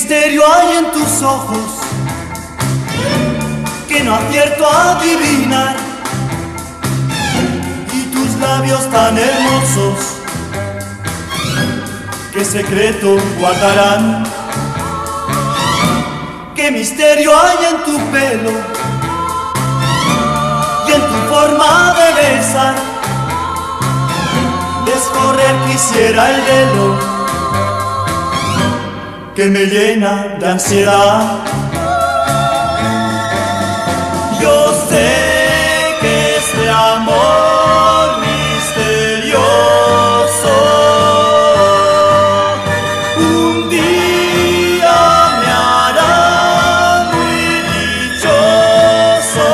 misterio hay en tus ojos que no acierto a adivinar? Y tus labios tan hermosos, ¿qué secreto guardarán? ¿Qué misterio hay en tu pelo y en tu forma de besar? Descorrer quisiera el velo que me llena de ansiedad. Yo sé que este amor misterioso un día me hará muy dichoso.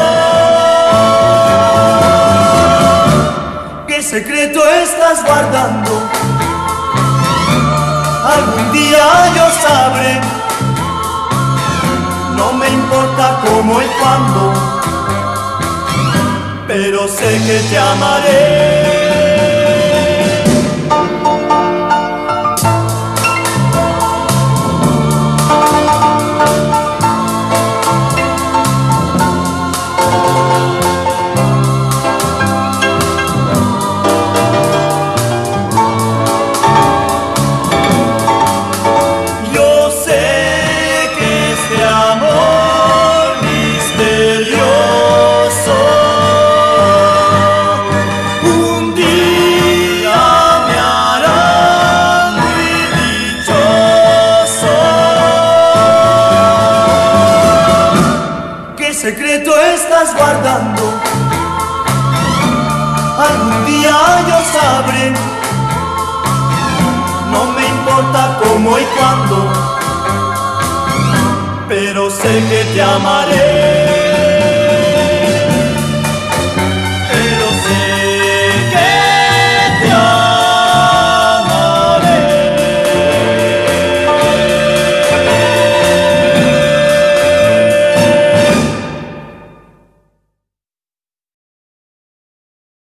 ¿Qué secreto estás guardando? Algún día yo no me importa cómo y cuándo, pero sé que te amaré. Secreto estás guardando? Algún día yo sabré no me importa cómo y cuándo, pero sé que te amaré.